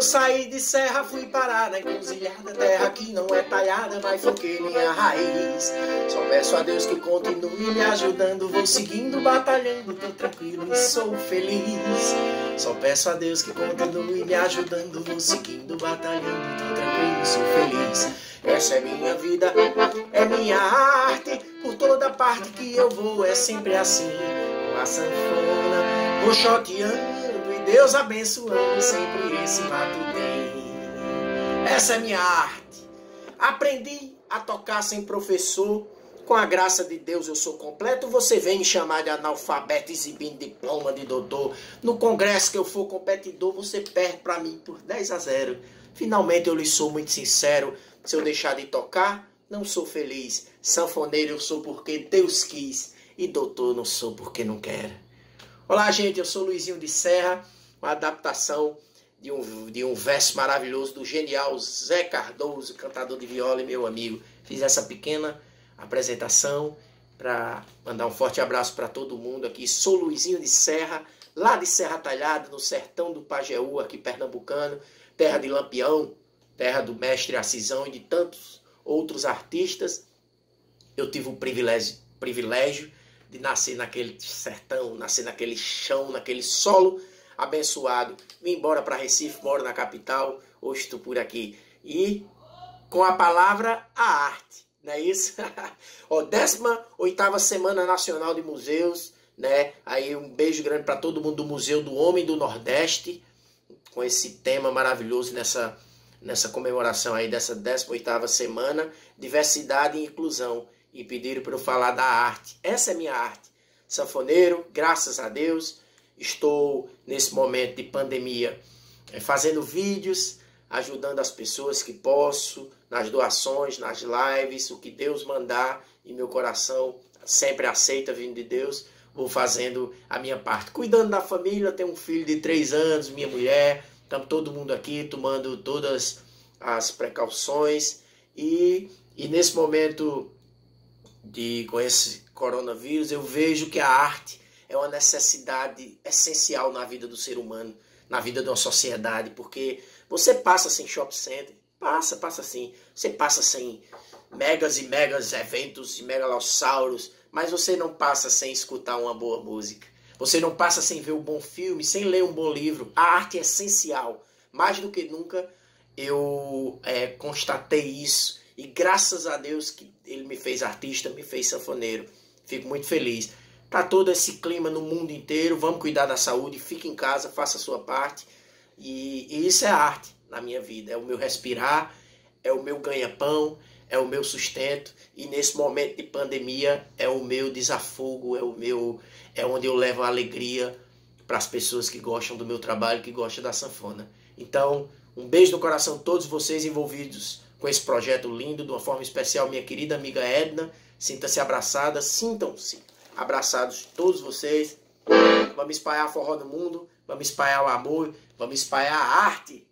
Eu saí de serra, fui parar na encruzilhada Terra que não é talhada, mas foquei minha raiz? Só peço a Deus que continue me ajudando Vou seguindo, batalhando, tô tranquilo e sou feliz. Só peço a Deus que continue me ajudando Vou seguindo, batalhando, tô tranquilo e sou feliz. Essa é minha vida, é minha arte Por toda parte que eu vou é sempre assim. Com a sanfona, vou choteando Deus abençoando sempre esse tem. Essa é minha arte. Aprendi a tocar sem professor. Com a graça de Deus eu sou completo. Você vem me chamar de analfabeto exibindo diploma de doutor. No congresso que eu for competidor, você perde para mim por 10 a 0. Finalmente eu lhe sou muito sincero. Se eu deixar de tocar, não sou feliz. Sanfoneiro eu sou porque Deus quis. E doutor não sou porque não quero. Olá, gente. Eu sou Luizinho de Serra uma adaptação de um, de um verso maravilhoso do genial Zé Cardoso, cantador de viola e meu amigo. Fiz essa pequena apresentação para mandar um forte abraço para todo mundo aqui. Sou Luizinho de Serra, lá de Serra Talhada, no sertão do Pajeú, aqui pernambucano, terra de Lampião, terra do mestre Assisão e de tantos outros artistas. Eu tive o privilégio, privilégio de nascer naquele sertão, nascer naquele chão, naquele solo abençoado. Vim embora para Recife, moro na capital, hoje estou por aqui. E com a palavra a arte, não é isso? Ó, 18 Semana Nacional de Museus, né? Aí um beijo grande para todo mundo do Museu do Homem do Nordeste, com esse tema maravilhoso nessa, nessa comemoração aí dessa 18 Semana, Diversidade e Inclusão. E pediram para eu falar da arte. Essa é minha arte. Sanfoneiro, graças a Deus, Estou nesse momento de pandemia é, fazendo vídeos, ajudando as pessoas que posso, nas doações, nas lives, o que Deus mandar e meu coração sempre aceita vindo de Deus. Vou fazendo a minha parte, cuidando da família. Tenho um filho de três anos, minha mulher, estamos todo mundo aqui tomando todas as precauções e, e nesse momento de com esse coronavírus eu vejo que a arte é uma necessidade essencial na vida do ser humano, na vida de uma sociedade, porque você passa sem shopping center, passa, passa assim, você passa sem megas e megas eventos e megalossauros, mas você não passa sem escutar uma boa música. Você não passa sem ver um bom filme, sem ler um bom livro. A arte é essencial. Mais do que nunca eu é, constatei isso. E graças a Deus que ele me fez artista, me fez sanfoneiro. Fico muito feliz para todo esse clima no mundo inteiro. Vamos cuidar da saúde, fique em casa, faça a sua parte. E, e isso é arte na minha vida. É o meu respirar, é o meu ganha-pão, é o meu sustento. E nesse momento de pandemia é o meu desafogo, é o meu, é onde eu levo a alegria para as pessoas que gostam do meu trabalho, que gostam da sanfona. Então, um beijo no coração de todos vocês envolvidos com esse projeto lindo, de uma forma especial, minha querida amiga Edna. Sinta-se abraçada, sintam-se abraçados todos vocês. Vamos espalhar forró no mundo, vamos espalhar o amor, vamos espalhar a arte.